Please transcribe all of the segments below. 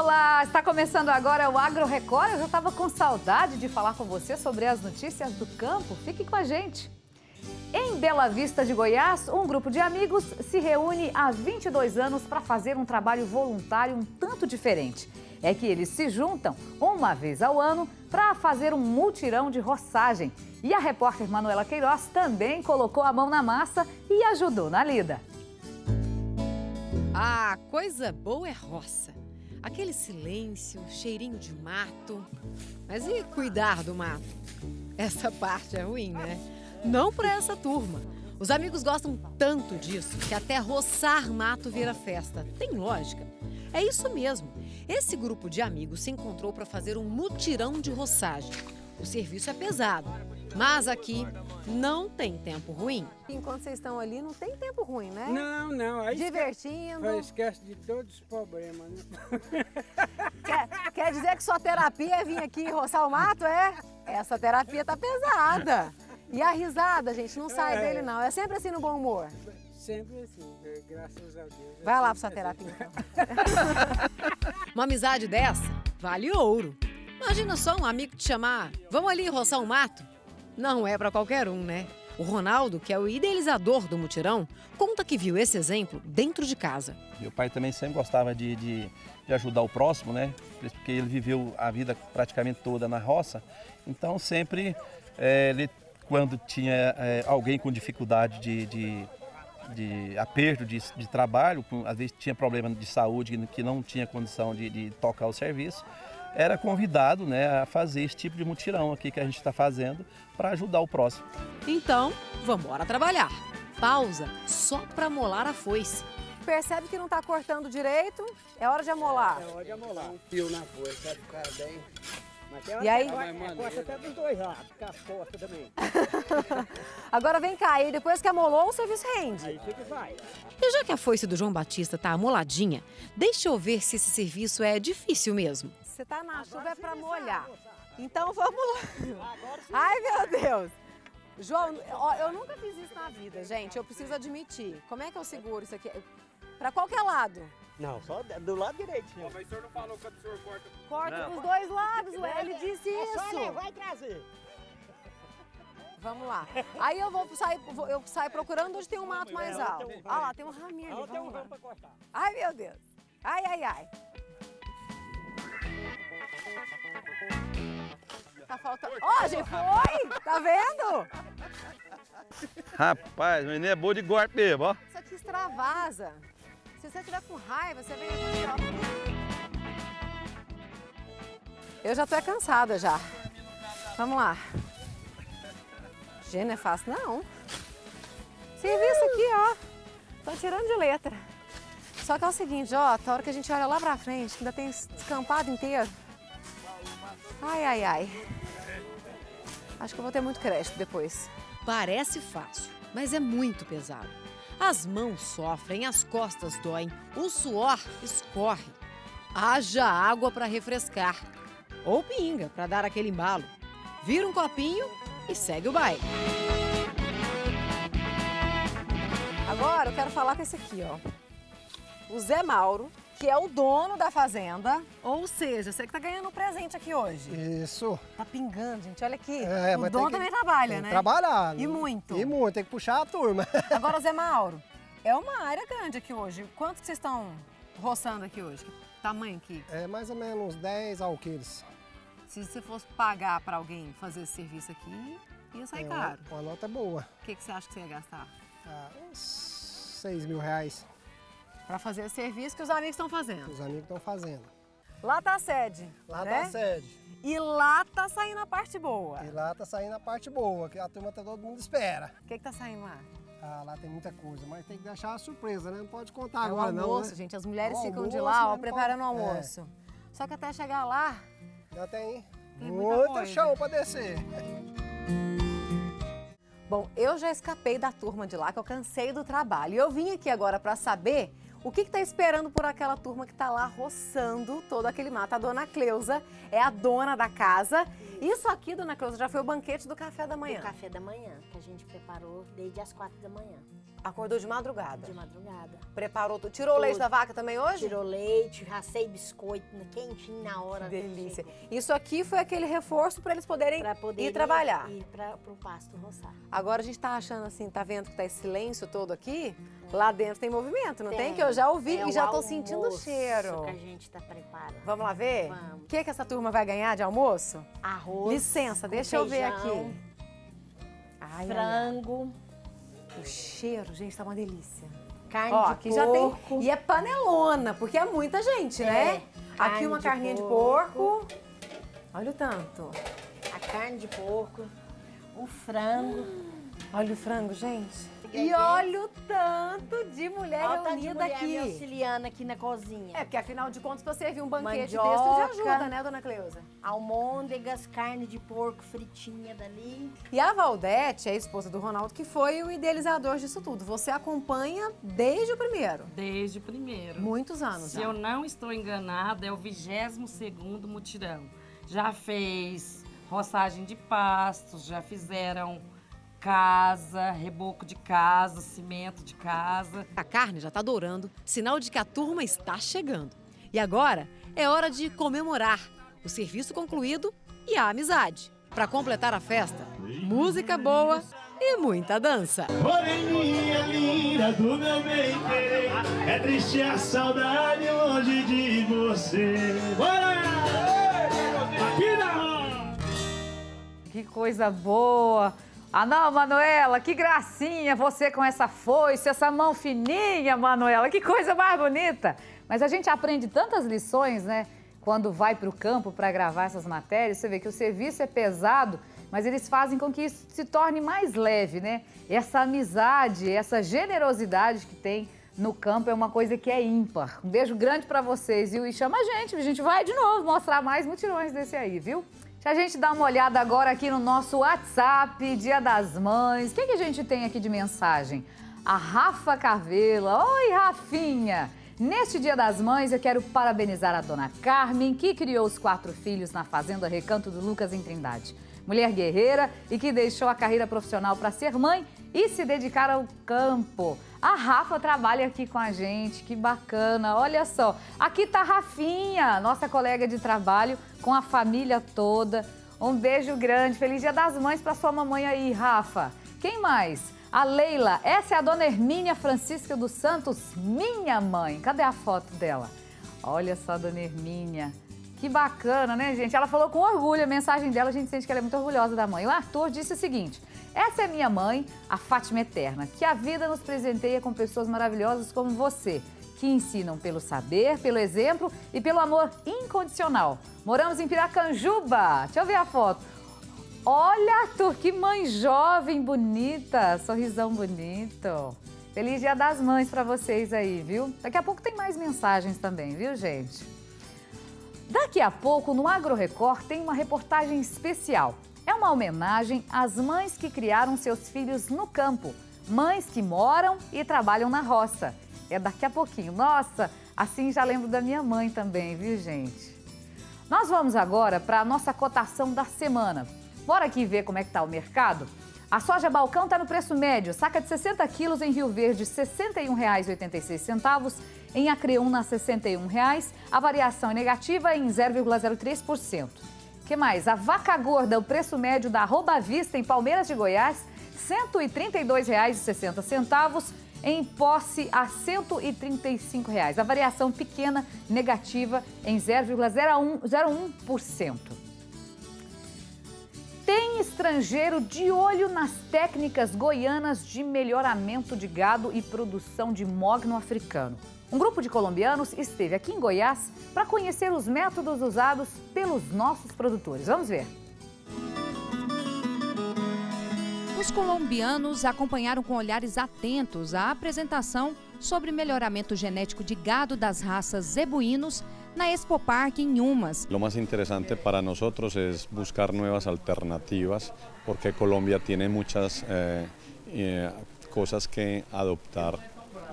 Olá, está começando agora o Agro Record. Eu já estava com saudade de falar com você sobre as notícias do campo. Fique com a gente. Em Bela Vista de Goiás, um grupo de amigos se reúne há 22 anos para fazer um trabalho voluntário um tanto diferente. É que eles se juntam uma vez ao ano para fazer um mutirão de roçagem. E a repórter Manuela Queiroz também colocou a mão na massa e ajudou na lida. Ah, coisa boa é roça. Aquele silêncio, cheirinho de mato. Mas e cuidar do mato? Essa parte é ruim, né? Não para essa turma. Os amigos gostam tanto disso que até roçar mato vira festa. Tem lógica. É isso mesmo. Esse grupo de amigos se encontrou para fazer um mutirão de roçagem. O serviço é pesado, mas aqui não tem tempo ruim. Enquanto vocês estão ali, não tem tempo ruim, né? Não, não. Aí Divertindo. Esquece, esquece de todos os problemas, né? Quer, quer dizer que sua terapia é vir aqui roçar o mato, é? Essa terapia tá pesada. E a risada, gente, não sai É. dele não. É sempre assim no bom humor. Sempre assim, é, graças a Deus. Vai lá pra É sua sempre terapia então. Uma amizade dessa vale ouro. Imagina só um amigo te chamar, vamos ali roçar um mato? Não é para qualquer um, né? O Ronaldo, que é o idealizador do mutirão, conta que viu esse exemplo dentro de casa. Meu pai também sempre gostava de, de, de ajudar o próximo, né? Porque ele viveu a vida praticamente toda na roça. Então sempre, eh, ele, quando tinha eh, alguém com dificuldade de, de, de aperto de, de trabalho, às vezes tinha problema de saúde que não tinha condição de, de tocar o serviço, era convidado né, a fazer esse tipo de mutirão aqui que a gente está fazendo para ajudar o próximo. Então, vamos embora trabalhar. Pausa só para molar a foice. Percebe que não tá cortando direito, é hora de amolar. É hora de amolar. Um fio na força, vai ficar bem. E aí? costa até dos dois lados, com as costas também. Agora vem cá, e depois que amolou, o serviço rende. Aí fica e vai. E já que a foice do João Batista tá amoladinha, deixa eu ver se esse serviço é difícil mesmo. Você tá na chuva é pra molhar. Então vamos lá. Ai, meu Deus. João, ó, eu nunca fiz isso na vida, gente. Eu preciso admitir. Como é que eu seguro isso aqui? Pra qualquer lado. Não, só do lado direito. Mas o senhor não falou quando o senhor corta. Corta os dois lados, ué. Ele disse É isso. levar e trazer. Vamos lá. Aí eu vou sair, vou- eu saio procurando onde tem um mato mais É, alto. um- Ah lá, tem um raminho ali. Tem um Vamos lá. ramo pra cortar. Ai, meu Deus. Ai, ai, ai. Tá faltando. Ó, gente, foi! Tá vendo? Rapaz, o menino é boa de golpe mesmo, ó. Isso aqui extravasa. Se você tiver com raiva, você vem aqui. Eu já tô é cansada já. Vamos lá. Não é fácil não. Serviço aqui, ó. Tô tirando de letra. Só que é o seguinte, ó, a hora que a gente olha lá pra frente, que ainda tem descampado inteiro. Ai, ai, ai. Acho que eu vou ter muito crédito depois. Parece fácil, mas é muito pesado. As mãos sofrem, as costas doem, o suor escorre. Haja água para refrescar. Ou pinga para dar aquele embalo. Vira um copinho e segue o baile. Agora eu quero falar com esse aqui, ó. O Zé Mauro, que é o dono da fazenda. Ou seja, você que tá ganhando um presente aqui hoje. Isso. Tá pingando, gente. Olha aqui. É, o dono também trabalha, tem né? Trabalhar. E muito. E muito, tem que puxar a turma. Agora, Zé Mauro, é uma área grande aqui hoje. Quanto que vocês estão roçando aqui hoje? Que tamanho aqui? É mais ou menos uns 10 alqueires. Se você fosse pagar pra alguém fazer esse serviço aqui, ia sair É uma, caro. uma nota boa. O que, que você acha que você ia gastar? Ah, uns 6 mil reais Pra fazer esse serviço que os amigos estão que fazendo. os amigos estão fazendo. Lá tá a sede. Lá né? da sede. E lá tá saindo a parte boa. E lá tá saindo a parte boa, que a turma tá todo mundo espera. O que, que tá saindo lá? Ah, lá tem muita coisa, mas tem que deixar a surpresa, né? Não pode contar É o agora almoço, não, né? gente. As mulheres É o ficam de almoço, lá, mas ó, não preparando o pode- é. almoço. Só que até chegar lá, Já tem, Tem muito chão pra descer. Bom, eu já escapei da turma de lá, que eu cansei do trabalho. E eu vim aqui agora para saber o que está esperando por aquela turma que está lá roçando todo aquele mato. A dona Cleusa é a dona da casa Isso aqui, dona Cleusa, já foi o banquete do café da manhã. Do café da manhã, que a gente preparou desde as quatro da manhã, Acordou de madrugada. de madrugada. Preparou tudo. Tirou o leite da vaca também hoje? Tirou leite, racei biscoito né, quentinho na hora. Delícia. chegou. Isso aqui foi aquele reforço para eles poderem Pra poder ir trabalhar. Ir para o pasto roçar. Agora a gente tá achando assim, tá vendo que tá esse silêncio todo aqui? Lá dentro tem movimento, não tem? Tem. Que eu já ouvi É e já tô sentindo o cheiro. que a gente tá preparando. Vamos lá ver? Vamos. O que, que essa turma vai ganhar de almoço? Arroz. Licença, deixa eu ver aqui. Ai, ai, ai. Frango, O cheiro, gente, tá uma delícia. carne Ó, de aqui já tem. porco. E é panelona, porque é muita gente, né? É, Aqui carne uma de carninha de porco. porco. Olha o tanto. a carne de porco, o frango. Olha o frango, gente. E Ingredientes. olha o tanto de mulher Olha tanto de reunida mulher me aqui. auxiliando aqui na cozinha. É, porque afinal de contas, pra servir um banquete desse, Mandioca. já ajuda, né, dona Cleusa? Almôndegas, carne de porco fritinha dali. E a Valdete é a esposa do Ronaldo, que foi o idealizador disso tudo. Você acompanha desde o primeiro. Desde o primeiro. Muitos anos Se já. eu não estou enganada, é o 22º mutirão. Já fez roçagem de pastos, já fizeram casa, reboco de casa, cimento de casa. A carne já está dourando, sinal de que a turma está chegando. E agora é hora de comemorar o serviço concluído e a amizade. Para completar a festa, música boa e muita dança. Moreninha linda do meu bem querer É triste a saudade longe de você Bora! Aqui na! Que coisa boa! Ah não, Manuela, que gracinha você com essa foice, essa mão fininha, Manuela, que coisa mais bonita! Mas a gente aprende tantas lições, né? Quando vai para o campo para gravar essas matérias, você vê que o serviço é pesado, mas eles fazem com que isso se torne mais leve, né? Essa amizade, essa generosidade que tem no campo é uma coisa que é ímpar. Um beijo grande para vocês, viu? E chama a gente, a gente vai de novo mostrar mais mutirões desse aí, viu? A gente dar uma olhada agora aqui no nosso WhatsApp, Dia das Mães. O que, que a gente tem aqui de mensagem? A Rafa Carvela. Oi, Rafinha! Neste Dia das Mães, eu quero parabenizar a dona Carmen, que criou os quatro filhos na Fazenda Recanto do Lucas em Trindade. Mulher guerreira e que deixou a carreira profissional para ser mãe e se dedicar ao campo. A Rafa trabalha aqui com a gente, que bacana. Olha só, aqui tá a Rafinha, nossa colega de trabalho, com a família toda. Um beijo grande, feliz Dia das Mães para sua mamãe aí, Rafa. Quem mais? A Leila, essa é a dona Hermínia Francisca dos Santos, minha mãe. Cadê a foto dela? Olha só a dona Hermínia. Que bacana, né, gente? Ela falou com orgulho a mensagem dela, a gente sente que ela é muito orgulhosa da mãe. O Arthur disse o seguinte: essa é minha mãe, a Fátima Eterna, que a vida nos presenteia com pessoas maravilhosas como você, que ensinam pelo saber, pelo exemplo e pelo amor incondicional. Moramos em Piracanjuba. Deixa eu ver a foto. Olha, Arthur, que mãe jovem, bonita, sorrisão bonito. Feliz Dia das Mães para vocês aí, viu? Daqui a pouco tem mais mensagens também, viu, gente? Daqui a pouco, no Agro Record, tem uma reportagem especial. É uma homenagem às mães que criaram seus filhos no campo, mães que moram e trabalham na roça. É daqui a pouquinho. Nossa, assim já lembro da minha mãe também, viu, gente? Nós vamos agora para a nossa cotação da semana. Bora aqui ver como é que está o mercado? A soja balcão está no preço médio, saca de 60 quilos em Rio Verde, R$ 61,86. Em Acreúna, R$ 61,00. A variação é negativa em 0,03%. Que mais? A vaca gorda, o preço médio da arroba vista em Palmeiras de Goiás, R$ 132,60. Em posse, a R$ 135,00. A variação pequena, negativa em 0,01%. Tem estrangeiro de olho nas técnicas goianas de melhoramento de gado e produção de mogno africano. Um grupo de colombianos esteve aqui em Goiás para conhecer os métodos usados pelos nossos produtores. Vamos ver. Os colombianos acompanharam com olhares atentos a apresentação sobre melhoramento genético de gado das raças zebuínos na Expo Park em Humas. Lo más interesante para nosotros es buscar nuevas alternativas porque Colombia tiene muchas eh, eh, cosas que adoptar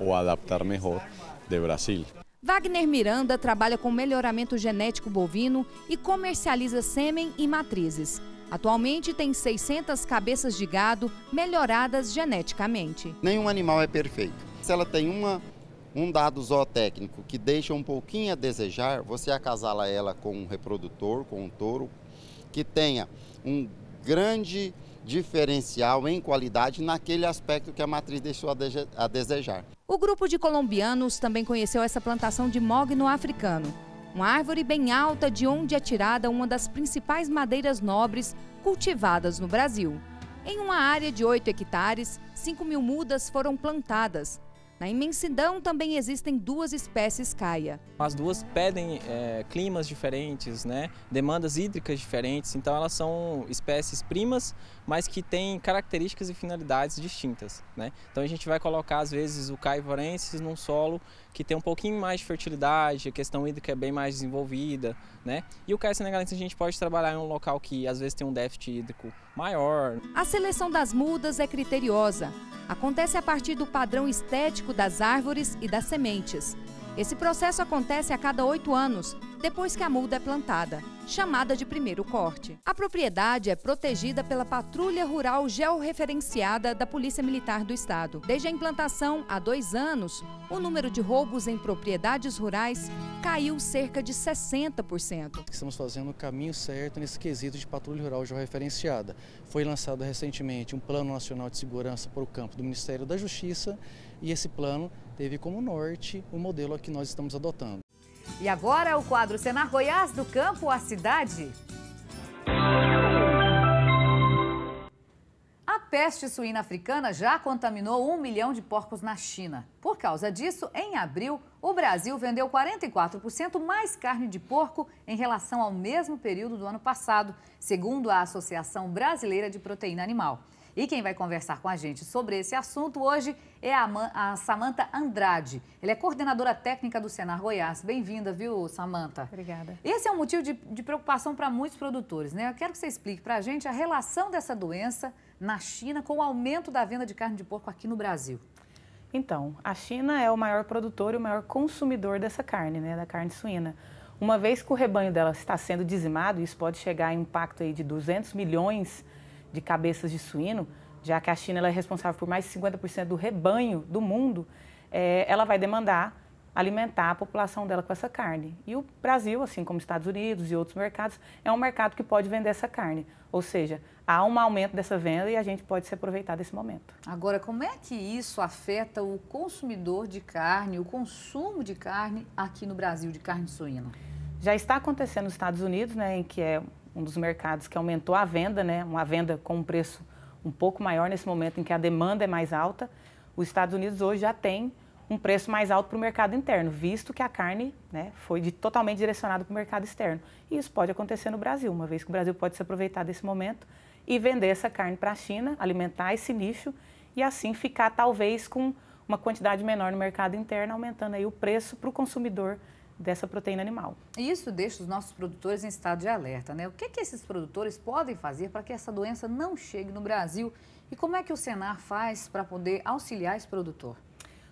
o adaptar mejor de Brasil. Wagner Miranda trabalha com melhoramento genético bovino e comercializa sêmen e matrizes. Atualmente tem 600 cabeças de gado melhoradas geneticamente. Nenhum animal é perfeito. Se ela tem uma, um dado zootécnico que deixa um pouquinho a desejar, você acasala ela com um reprodutor, com um touro, que tenha um grande diferencial em qualidade naquele aspecto que a matriz deixou a desejar. O grupo de colombianos também conheceu essa plantação de mogno africano, uma árvore bem alta de onde é tirada uma das principais madeiras nobres cultivadas no Brasil. Em uma área de 8 hectares, 5 mil mudas foram plantadas, na imensidão também existem duas espécies caia. As duas pedem é, climas diferentes, né? demandas hídricas diferentes, então elas são espécies primas, mas que têm características e finalidades distintas. Né? Então a gente vai colocar às vezes o caivorensis num solo que tem um pouquinho mais de fertilidade, a questão hídrica é bem mais desenvolvida, né? E o caia senegalense a gente pode trabalhar em um local que às vezes tem um déficit hídrico maior. A seleção das mudas é criteriosa. Acontece a partir do padrão estético das árvores e das sementes. Esse processo acontece a cada oito anos, depois que a muda é plantada, chamada de primeiro corte. A propriedade é protegida pela Patrulha Rural Georreferenciada da Polícia Militar do Estado. Desde a implantação, há dois anos, o número de roubos em propriedades rurais caiu cerca de 60%. Estamos fazendo o caminho certo nesse quesito de Patrulha Rural Georreferenciada. Foi lançado recentemente um Plano Nacional de Segurança para o campo do Ministério da Justiça e esse plano teve como norte o modelo que nós estamos adotando. E agora o quadro Senar Goiás do campo à cidade. A peste suína africana já contaminou um milhão de porcos na China. Por causa disso, em abril, o Brasil vendeu 44% mais carne de porco em relação ao mesmo período do ano passado, segundo a Associação Brasileira de Proteína Animal. E quem vai conversar com a gente sobre esse assunto hoje é a, a Samanta Andrade. Ela é coordenadora técnica do Senar Goiás. Bem-vinda, viu, Samanta? Obrigada. Esse é um motivo de, de preocupação para muitos produtores, né? Eu quero que você explique para a gente a relação dessa doença na China com o aumento da venda de carne de porco aqui no Brasil. Então, a China é o maior produtor e o maior consumidor dessa carne, né, da carne suína. Uma vez que o rebanho dela está sendo dizimado, isso pode chegar a impacto aí de 200 milhões de cabeças de suíno, já que a China é responsável por mais de 50% do rebanho do mundo, é, ela vai demandar alimentar a população dela com essa carne. E o Brasil, assim como Estados Unidos e outros mercados, é um mercado que pode vender essa carne. Ou seja, há um aumento dessa venda e a gente pode se aproveitar desse momento. Agora, como é que isso afeta o consumidor de carne, o consumo de carne aqui no Brasil, de carne suína? Já está acontecendo nos Estados Unidos, né, em que é um dos mercados que aumentou a venda, né, uma venda com um preço um pouco maior nesse momento em que a demanda é mais alta. Os Estados Unidos hoje já tem um preço mais alto para o mercado interno, visto que a carne né, foi de, totalmente direcionada para o mercado externo. E isso pode acontecer no Brasil, uma vez que o Brasil pode se aproveitar desse momento e vender essa carne para a China, alimentar esse nicho e assim ficar talvez com uma quantidade menor no mercado interno, aumentando aí o preço para o consumidor dessa proteína animal. E isso deixa os nossos produtores em estado de alerta, né? O que, que esses produtores podem fazer para que essa doença não chegue no Brasil e como é que o Senar faz para poder auxiliar esse produtor?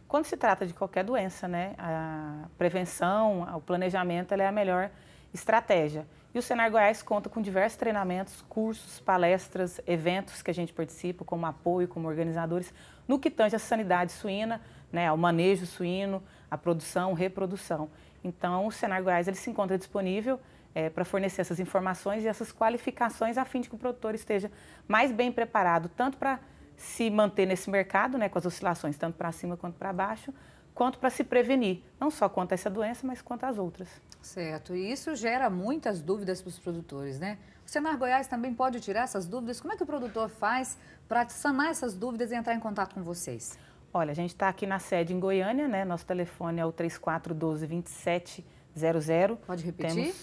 Quando se trata de qualquer doença, né, a prevenção, o planejamento é a melhor estratégia. E o Senar Goiás conta com diversos treinamentos, cursos, palestras, eventos que a gente participa como apoio, como organizadores, no que tange a sanidade suína, né, ao manejo suíno, a produção, reprodução. Então, o Senar Goiás ele se encontra disponível é, para fornecer essas informações e essas qualificações a fim de que o produtor esteja mais bem preparado, tanto para se manter nesse mercado, né, com as oscilações, tanto para cima quanto para baixo, quanto para se prevenir, não só quanto a essa doença, mas quanto às outras. Certo, e isso gera muitas dúvidas para os produtores, né? O Senar Goiás também pode tirar essas dúvidas. Como é que o produtor faz para sanar essas dúvidas e entrar em contato com vocês? Olha, a gente está aqui na sede em Goiânia, né? Nosso telefone é o 3412-2700. Pode repetir?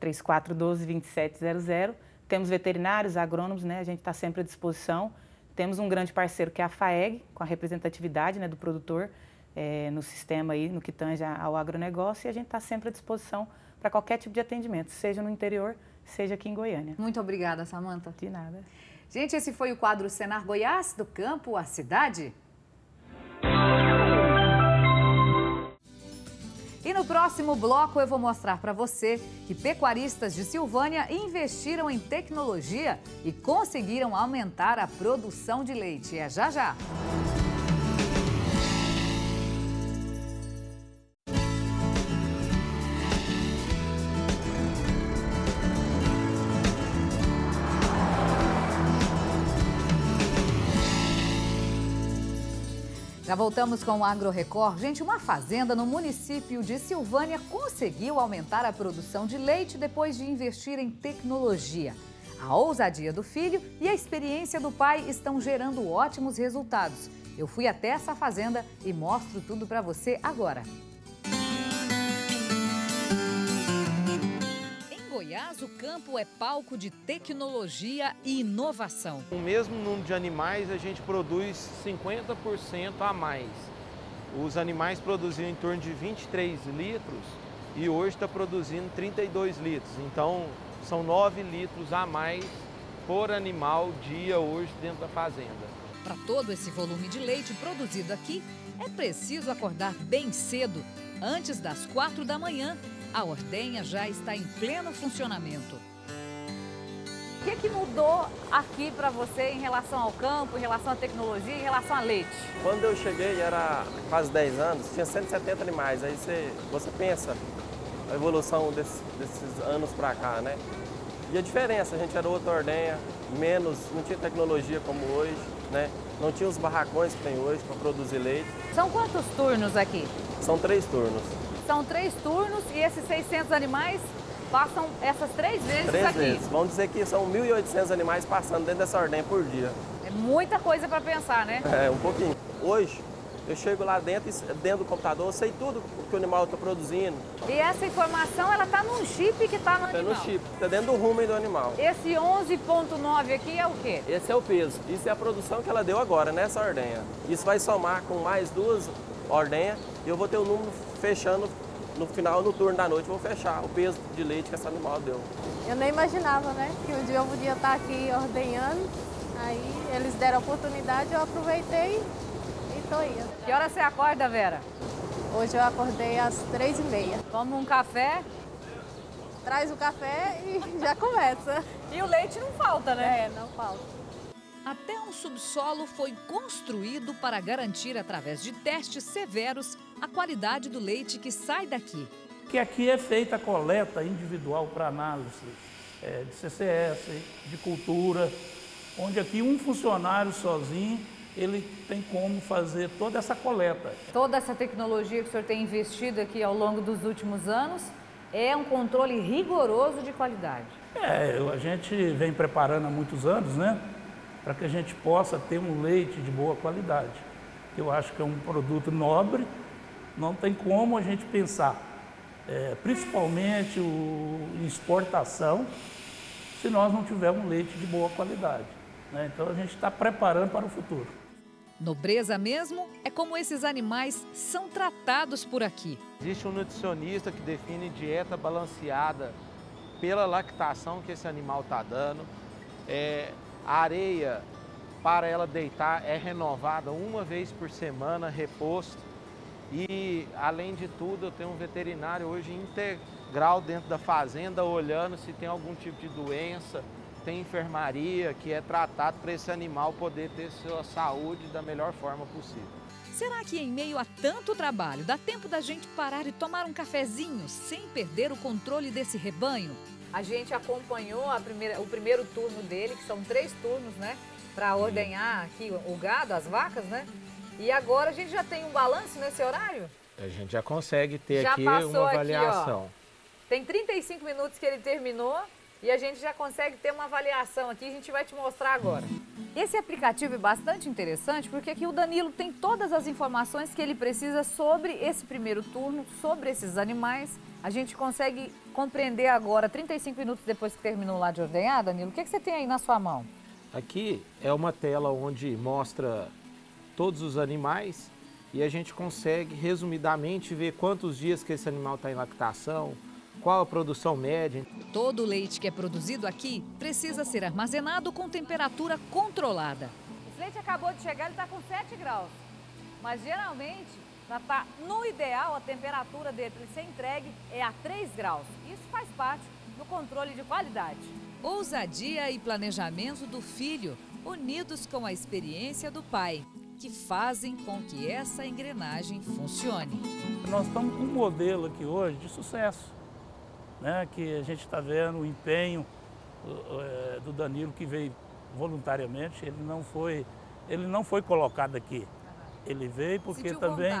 Temos 3412-2700. Temos veterinários, agrônomos, né? A gente está sempre à disposição. Temos um grande parceiro que é a FAEG, com a representatividade né, do produtor é, no sistema aí, no que tange ao agronegócio, e a gente está sempre à disposição para qualquer tipo de atendimento, seja no interior, seja aqui em Goiânia. Muito obrigada, Samanta. De nada. Gente, esse foi o quadro Senar Goiás, do campo à cidade. No próximo bloco eu vou mostrar para você que pecuaristas de Silvânia investiram em tecnologia e conseguiram aumentar a produção de leite. É já já. Já voltamos com o Agro Record. Gente, uma fazenda no município de Silvânia conseguiu aumentar a produção de leite depois de investir em tecnologia. A ousadia do filho e a experiência do pai estão gerando ótimos resultados. Eu fui até essa fazenda e mostro tudo para você agora. Goiás, o campo é palco de tecnologia e inovação. O mesmo número de animais, a gente produz 50% a mais. Os animais produziam em torno de 23 litros e hoje está produzindo 32 litros. Então, são 9 litros a mais por animal dia hoje dentro da fazenda. Para todo esse volume de leite produzido aqui, é preciso acordar bem cedo, antes das 4 da manhã, a ordenha já está em pleno funcionamento. O que, que mudou aqui para você em relação ao campo, em relação à tecnologia, em relação a leite? Quando eu cheguei, era quase 10 anos, tinha 170 animais. Aí você, você pensa a evolução desse, desses anos para cá, né? E a diferença, a gente era outra ordenha, menos, não tinha tecnologia como hoje, né? Não tinha os barracões que tem hoje para produzir leite. São quantos turnos aqui? São três turnos. São três turnos e esses 600 animais passam essas três vezes três aqui. Vezes. Vamos dizer que são 1.800 animais passando dentro dessa ordem por dia. É muita coisa para pensar, né? É, um pouquinho. Hoje, eu chego lá dentro, dentro do computador, eu sei tudo que o animal está produzindo. E essa informação, ela está num chip que está no tá animal? Está no chip, está dentro do rumen do animal. Esse 11.9 aqui é o quê? Esse é o peso. Isso é a produção que ela deu agora, nessa ordenha. Isso vai somar com mais duas ordenhas e eu vou ter o número fechando no final, no turno da noite, vou fechar o peso de leite que esse animal deu. Eu nem imaginava, né? Que um dia eu podia estar aqui ordenhando. Aí eles deram a oportunidade, eu aproveitei e tô indo. Que hora você acorda, Vera? Hoje eu acordei às três e meia. Toma um café? Traz o café e já começa. E o leite não falta, né? É, não falta. Até um subsolo foi construído para garantir, através de testes severos, a qualidade do leite que sai daqui. Que aqui é feita a coleta individual para análise é, de CCS, de cultura, onde aqui um funcionário sozinho ele tem como fazer toda essa coleta. Toda essa tecnologia que o senhor tem investido aqui ao longo dos últimos anos é um controle rigoroso de qualidade. É, a gente vem preparando há muitos anos, né? Para que a gente possa ter um leite de boa qualidade. Eu acho que é um produto nobre, não tem como a gente pensar, é, principalmente o, em exportação, se nós não tivermos leite de boa qualidade. Né? Então a gente está preparando para o futuro. Nobreza mesmo é como esses animais são tratados por aqui. Existe um nutricionista que define dieta balanceada pela lactação que esse animal está dando. É, a areia para ela deitar é renovada uma vez por semana, reposto. E, além de tudo, eu tenho um veterinário hoje integral dentro da fazenda, olhando se tem algum tipo de doença, tem enfermaria que é tratado para esse animal poder ter sua saúde da melhor forma possível. Será que em meio a tanto trabalho dá tempo da gente parar e tomar um cafezinho sem perder o controle desse rebanho? A gente acompanhou primeira, o primeiro turno dele, que são três turnos, né? Para ordenhar aqui o gado, as vacas, né? E agora a gente já tem um balanço nesse horário? A gente já consegue ter já aqui uma avaliação. Aqui, tem 35 minutos que ele terminou e a gente já consegue ter uma avaliação aqui, a gente vai te mostrar agora. Esse aplicativo é bastante interessante porque aqui o Danilo tem todas as informações que ele precisa sobre esse primeiro turno, sobre esses animais. A gente consegue compreender agora, 35 minutos depois que terminou lá de ordenhar, Danilo, o que, que você tem aí na sua mão? Aqui é uma tela onde mostra todos os animais e a gente consegue resumidamente ver quantos dias que esse animal está em lactação, qual a produção média. Todo o leite que é produzido aqui precisa ser armazenado com temperatura controlada. Esse leite acabou de chegar, ele está com 7 graus. Mas geralmente no ideal, a temperatura dele para ele ser entregue é a 3 graus. Isso faz parte do controle de qualidade. Ousadia e planejamento do filho, unidos com a experiência do pai, que fazem com que essa engrenagem funcione. Nós estamos com um modelo aqui hoje de sucesso, né? que a gente está vendo o empenho uh, do Danilo que veio voluntariamente, ele não foi, ele não foi colocado aqui. Ele veio porque também,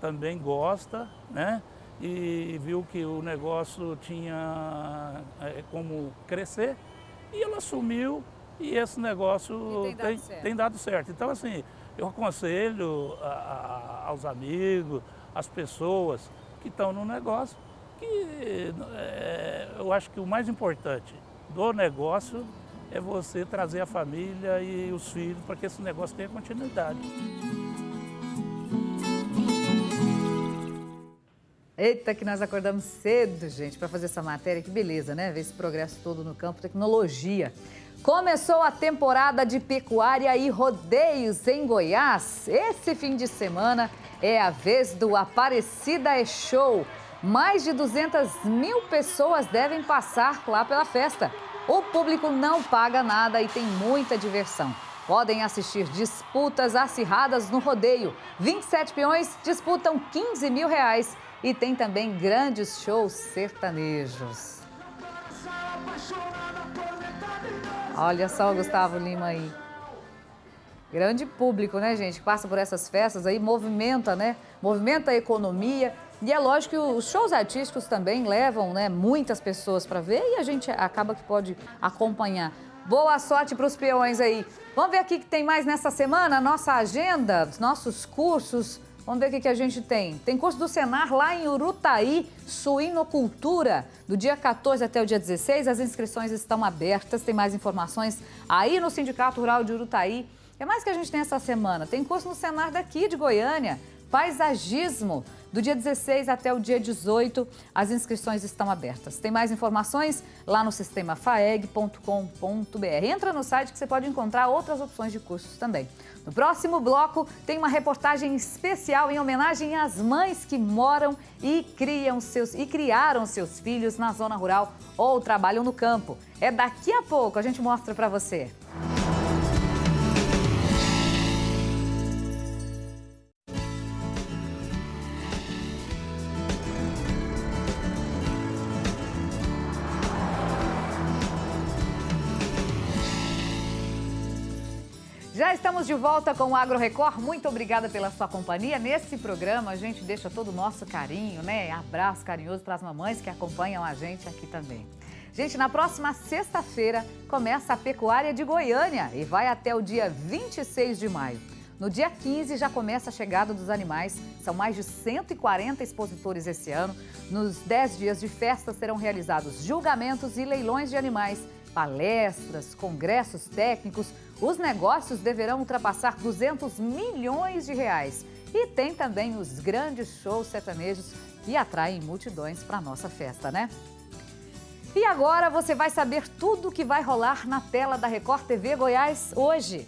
também gosta, né? E viu que o negócio tinha é, como crescer e ele assumiu e esse negócio tem, tem, dado tem, dado certo. Então, assim, eu aconselho a, a, aos amigos, às pessoas que estão no negócio, que é, eu acho que o mais importante do negócio é você trazer a família e os filhos para que esse negócio tenha continuidade. Eita, que nós acordamos cedo, gente, para fazer essa matéria. Que beleza, né? Ver esse progresso todo no campo, tecnologia. Começou a temporada de pecuária e rodeios em Goiás. Esse fim de semana é a vez do Aparecida é Show. Mais de 200 mil pessoas devem passar lá pela festa. O público não paga nada e tem muita diversão. Podem assistir disputas acirradas no rodeio. 27 peões disputam 15 mil reais. E tem também grandes shows sertanejos. Olha só o Gustavo Lima aí. Grande público, né, gente? Passa por essas festas aí, movimenta, né? Movimenta a economia e é lógico que os shows artísticos também levam né, muitas pessoas para ver e a gente acaba que pode acompanhar. Boa sorte para os peões aí. Vamos ver aqui que tem mais nessa semana, nossa agenda, nossos cursos. Vamos ver o que, que a gente tem. Tem curso do Senar lá em Urutaí, Suinocultura, do dia 14 até o dia 16. As inscrições estão abertas. Tem mais informações aí no Sindicato Rural de Urutaí. Que mais que a gente tem essa semana? Tem curso no Senar daqui de Goiânia, Paisagismo. Do dia 16 até o dia 18, as inscrições estão abertas. Tem mais informações lá no sistema faeg.com.br. Entra no site que você pode encontrar outras opções de cursos também. No próximo bloco, tem uma reportagem especial em homenagem às mães que moram e criam seus e criaram seus filhos na zona rural ou trabalham no campo. É daqui a pouco a gente mostra para você. Já estamos de volta com o Agro Record. Muito obrigada pela sua companhia. Nesse programa, a gente deixa todo o nosso carinho, né? Abraço carinhoso para as mamães que acompanham a gente aqui também. Gente, na próxima sexta-feira começa a pecuária de Goiânia e vai até o dia 26 de maio. No dia 15 já começa a chegada dos animais. São mais de 140 expositores esse ano. Nos 10 dias de festa serão realizados julgamentos e leilões de animais, palestras, congressos técnicos, os negócios deverão ultrapassar 200 milhões de reais. E tem também os grandes shows sertanejos que atraem multidões para a nossa festa, né? E agora você vai saber tudo o que vai rolar na tela da Record TV Goiás hoje.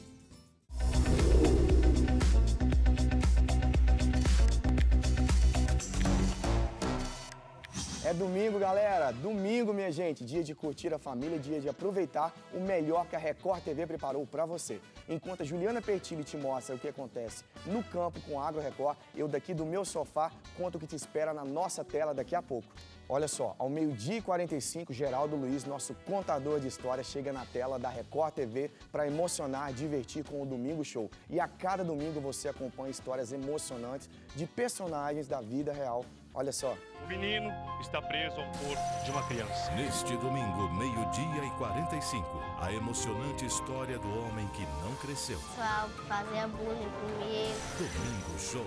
É domingo, galera. Domingo, minha gente. Dia de curtir a família, dia de aproveitar o melhor que a Record TV preparou para você. Enquanto a Juliana Pertilli te mostra o que acontece no campo com a Agro Record, eu daqui do meu sofá conto o que te espera na nossa tela daqui a pouco. Olha só, ao meio-dia e 45, Geraldo Luiz, nosso contador de histórias, chega na tela da Record TV para emocionar, divertir com o Domingo Show. E a cada domingo você acompanha histórias emocionantes de personagens da vida real Olha só. O menino está preso ao corpo de uma criança. Neste domingo, meio-dia e 45, a emocionante história do homem que não cresceu. Pessoal, fazia bullying comigo. Domingo Show.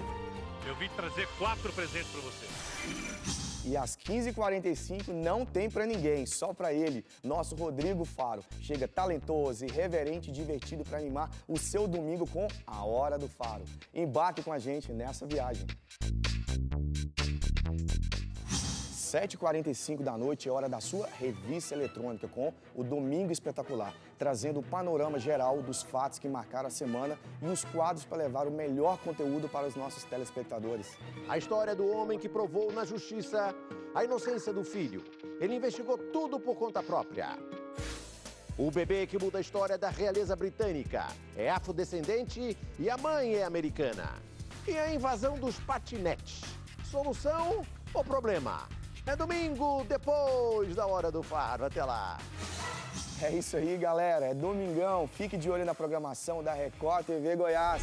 Eu vim trazer quatro presentes para você. E às 15h45 não tem para ninguém, só para ele, nosso Rodrigo Faro. Chega talentoso, irreverente e divertido para animar o seu domingo com a Hora do Faro. Embarque com a gente nessa viagem. 7h45 da noite é hora da sua revista eletrônica com o Domingo Espetacular, trazendo o panorama geral dos fatos que marcaram a semana e os quadros para levar o melhor conteúdo para os nossos telespectadores. A história do homem que provou na justiça a inocência do filho. Ele investigou tudo por conta própria. O bebê que muda a história da realeza britânica é afrodescendente e a mãe é americana. E a invasão dos patinetes. Solução ou problema? É domingo, depois da hora do faro. Até lá. É isso aí, galera. É domingão. Fique de olho na programação da Record TV Goiás.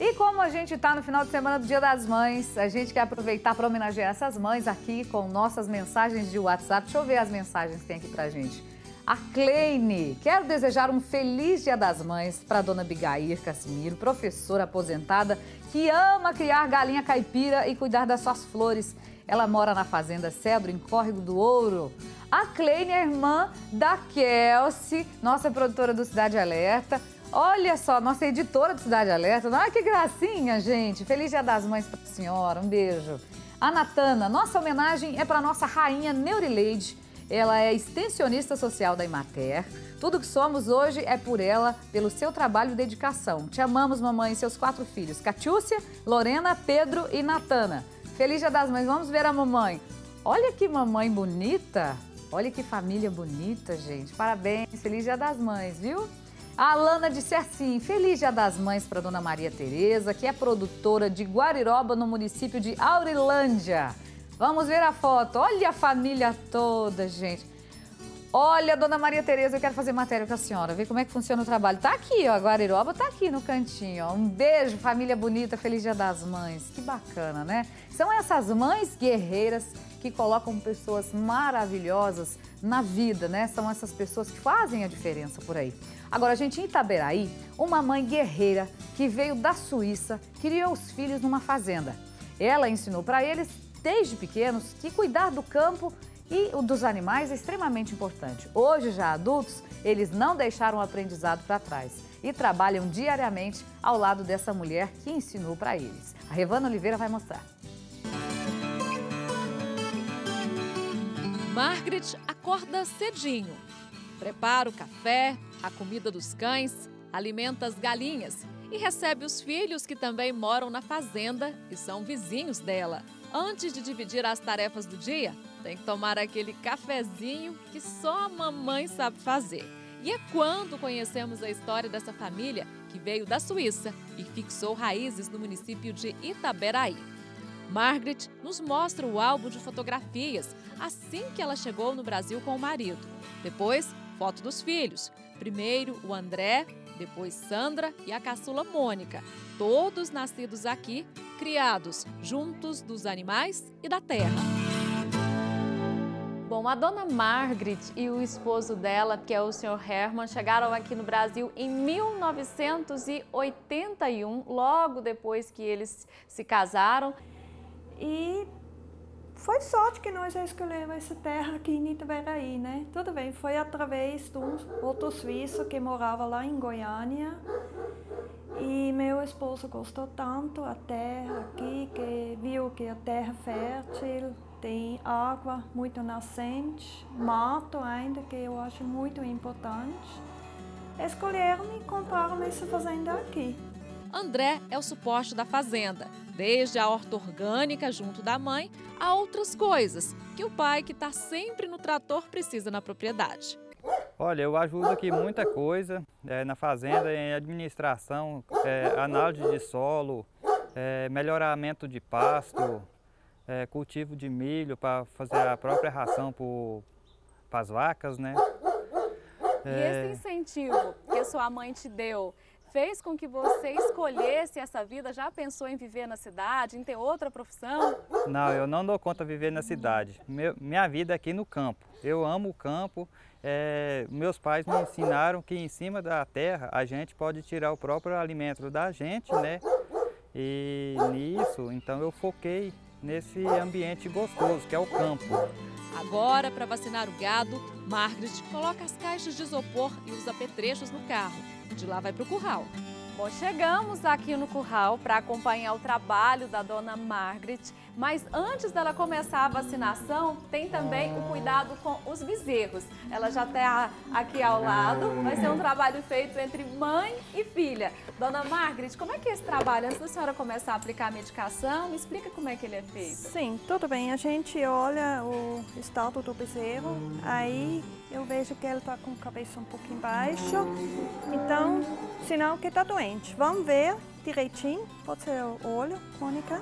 E como a gente está no final de semana do Dia das Mães, a gente quer aproveitar para homenagear essas mães aqui com nossas mensagens de WhatsApp. Deixa eu ver as mensagens que tem aqui pra gente. A Kleine, quero desejar um feliz Dia das Mães para dona Bigair Casimiro, professora aposentada que ama criar galinha caipira e cuidar das suas flores. Ela mora na fazenda Cedro, em Córrego do Ouro. A Kleine é irmã da Kelsey, nossa produtora do Cidade Alerta. Olha só, nossa editora do Cidade Alerta. Olha que gracinha, gente. Feliz Dia das Mães para a senhora. Um beijo. A Natana, nossa homenagem é para nossa rainha Neurileide. Ela é extensionista social da Imater. Tudo que somos hoje é por ela, pelo seu trabalho e dedicação. Te amamos, mamãe, e seus quatro filhos, Catiúcia, Lorena, Pedro e Natana. Feliz Dia das Mães. Vamos ver a mamãe. Olha que mamãe bonita. Olha que família bonita, gente. Parabéns. Feliz Dia das Mães, viu? A Alana disse assim: Feliz Dia das Mães para Dona Maria Tereza, que é produtora de Guariroba, no município de Aurilândia. Vamos ver a foto. Olha a família toda, gente. Olha, Dona Maria Tereza, eu quero fazer matéria com a senhora, ver como é que funciona o trabalho. Tá aqui, ó, Guariroba tá aqui no cantinho, ó. Um beijo, família bonita, feliz Dia das Mães. Que bacana, né? São essas mães guerreiras que colocam pessoas maravilhosas na vida, né? São essas pessoas que fazem a diferença por aí. Agora, gente, em Itaberaí, uma mãe guerreira que veio da Suíça criou os filhos numa fazenda. Ela ensinou para eles, desde pequenos, que cuidar do campo e dos animais é extremamente importante. Hoje, já adultos, eles não deixaram o aprendizado para trás e trabalham diariamente ao lado dessa mulher que ensinou para eles. A Revana Oliveira vai mostrar. Margaret acorda cedinho. Prepara o café, a comida dos cães, alimenta as galinhas e recebe os filhos que também moram na fazenda e são vizinhos dela. Antes de dividir as tarefas do dia, tem que tomar aquele cafezinho que só a mamãe sabe fazer. E é quando conhecemos a história dessa família que veio da Suíça e fixou raízes no município de Itaberaí. Margaret nos mostra o álbum de fotografias assim que ela chegou no Brasil com o marido. Depois, foto dos filhos. Primeiro o André, depois Sandra e a caçula Mônica. Todos nascidos aqui, criados juntos dos animais e da terra. Bom, a dona Margaret e o esposo dela, que é o Sr. Herman, chegaram aqui no Brasil em 1981, logo depois que eles se casaram. E foi sorte que nós escolhemos essa terra aqui em Itaberaí, né? Tudo bem, foi através de um outro suíço que morava lá em Goiânia. E meu esposo gostou tanto da terra aqui, que viu que a terra é fértil, tem água muito nascente, mato ainda, que eu acho muito importante. Escolheram e compraram essa fazenda aqui. André é o suporte da fazenda, desde a horta orgânica junto da mãe a outras coisas que o pai que está sempre no trator precisa na propriedade. Olha, eu ajudo aqui muita coisa é, na fazenda, em administração, é, análise de solo, é, melhoramento de pasto, cultivo de milho para fazer a própria ração para as vacas, né? E esse incentivo que a sua mãe te deu, fez com que você escolhesse essa vida? Já pensou em viver na cidade, em ter outra profissão? Não, eu não dou conta de viver na cidade. Meu, minha vida é aqui no campo. Eu amo o campo. É, meus pais me ensinaram que em cima da terra a gente pode tirar o próprio alimento da gente, né? E nisso, então eu foquei nesse ambiente gostoso que é o campo. Agora, para vacinar o gado, Margaret coloca as caixas de isopor e os apetrechos no carro. De lá vai para o curral. Bom, chegamos aqui no curral para acompanhar o trabalho da dona Margaret Mas antes dela começar a vacinação, tem também o cuidado com os bezerros. Ela já está aqui ao lado, vai ser um trabalho feito entre mãe e filha. Dona Margaret, como é que é esse trabalho? Antes da senhora começar a aplicar a medicação, me explica como é que ele é feito. Sim, tudo bem. A gente olha o estado do bezerro, aí eu vejo que ele está com a cabeça um pouquinho baixa, então, sinal que está doente. Vamos ver direitinho, pode ser o olho, Mônica.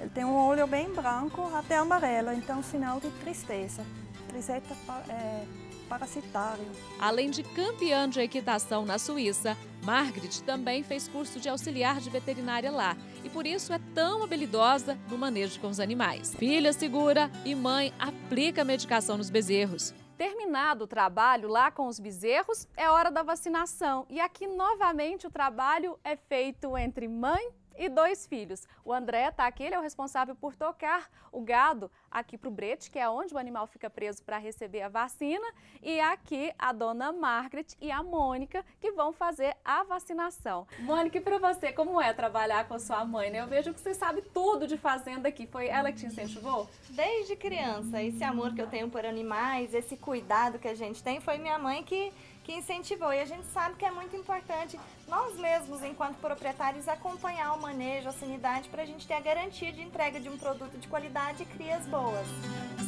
Ele tem um olho bem branco, até amarelo, então sinal de tristeza. Tristeza é, parasitário. Além de campeã de equitação na Suíça, Margaret também fez curso de auxiliar de veterinária lá e por isso é tão habilidosa no manejo com os animais. Filha segura e mãe aplica a medicação nos bezerros. Terminado o trabalho lá com os bezerros, é hora da vacinação. E aqui novamente o trabalho é feito entre mãe e dois filhos. O André está aqui, ele é o responsável por tocar o gado aqui para o brete, que é onde o animal fica preso para receber a vacina. E aqui a dona Margaret e a Mônica, que vão fazer a vacinação. Mônica, e para você, como é trabalhar com sua mãe? Né? Eu vejo que você sabe tudo de fazenda aqui. Foi ela que te incentivou? Desde criança. Esse amor que eu tenho por animais, esse cuidado que a gente tem, foi minha mãe que que incentivou. E a gente sabe que é muito importante nós mesmos, enquanto proprietários, acompanhar o manejo, a sanidade, para a gente ter a garantia de entrega de um produto de qualidade e crias boas.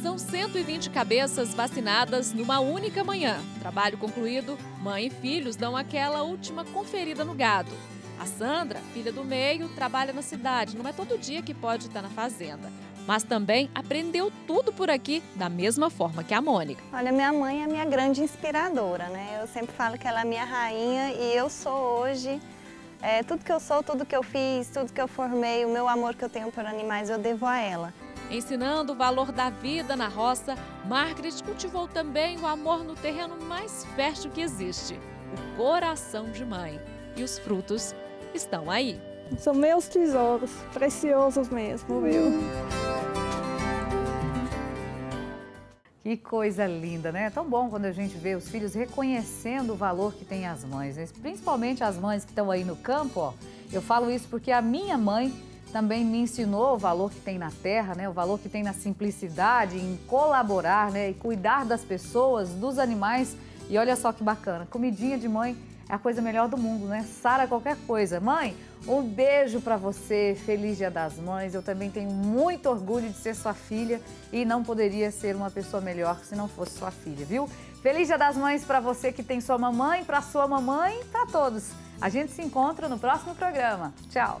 São 120 cabeças vacinadas numa única manhã. Trabalho concluído, mãe e filhos dão aquela última conferida no gado. A Sandra, filha do meio, trabalha na cidade, não é todo dia que pode estar na fazenda mas também aprendeu tudo por aqui da mesma forma que a Mônica. Olha, minha mãe é minha grande inspiradora, né? Eu sempre falo que ela é minha rainha e eu sou hoje é, tudo que eu sou, tudo que eu fiz, tudo que eu formei, o meu amor que eu tenho por animais, eu devo a ela. Ensinando o valor da vida na roça, Margaret cultivou também o amor no terreno mais fértil que existe, o coração de mãe. E os frutos estão aí. São meus tesouros, preciosos mesmo, viu? Que coisa linda, né? É tão bom quando a gente vê os filhos reconhecendo o valor que tem as mães, né? principalmente as mães que estão aí no campo, ó. Eu falo isso porque a minha mãe também me ensinou o valor que tem na terra, né? O valor que tem na simplicidade, em colaborar, né? E cuidar das pessoas, dos animais. E olha só que bacana, comidinha de mãe é a coisa melhor do mundo, né? Sara qualquer coisa. Mãe, um beijo para você, feliz Dia das Mães. Eu também tenho muito orgulho de ser sua filha e não poderia ser uma pessoa melhor se não fosse sua filha, viu? Feliz Dia das Mães para você que tem sua mamãe, para sua mamãe, para todos. A gente se encontra no próximo programa. Tchau.